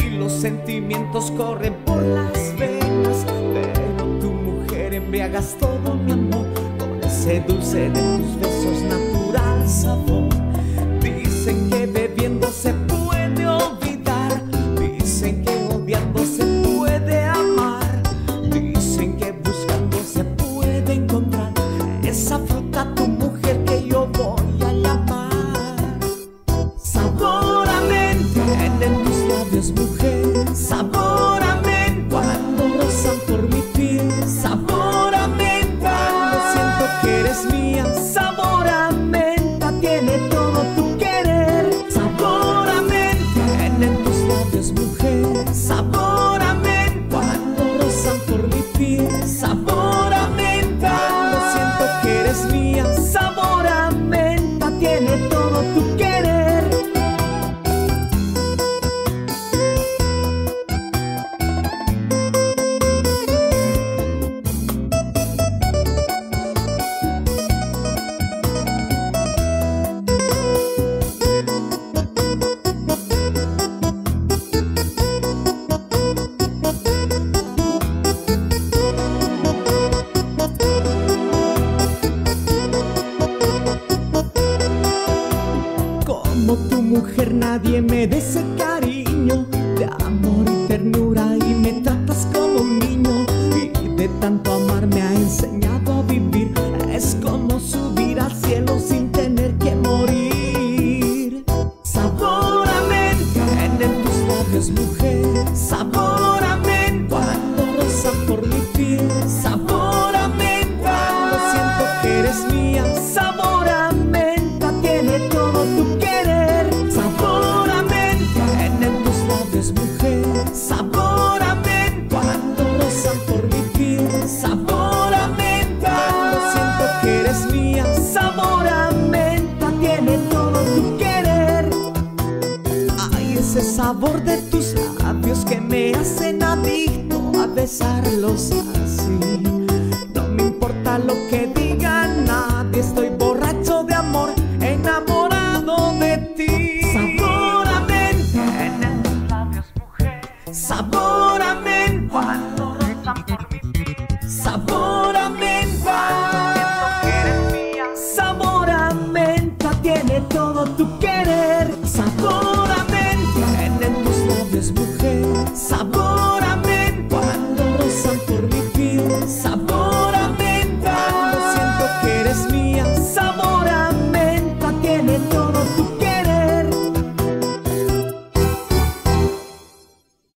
y los sentimientos corren por las venas. Pero tu mujer embriagas todo mi amor con ese dulce de tus besos natural sabor. Sabor a menta cuando rozan por mi piel. Sabor a menta cuando siento que eres mía. Sabor a menta tiene todo tu querer. Sabor a menta en tus labios, mujer. Sabor a menta cuando rozan por mi piel. Sabor Tu mujer nadie me dé ese cariño de amor y ternura y me tratas como un niño y de tanto amar me ha enseñado a vivir. Es como subir al cielo sin tener que morir. Sabor a en tus labios, mujer. Sabor tu querer. Ay, ese sabor de tus labios que me hacen adicto a besarlos así. No me importa lo que diga nadie, estoy borracho de amor, enamorado de ti. Sabor a en tus labios, mujer. Sabor tiene todo tu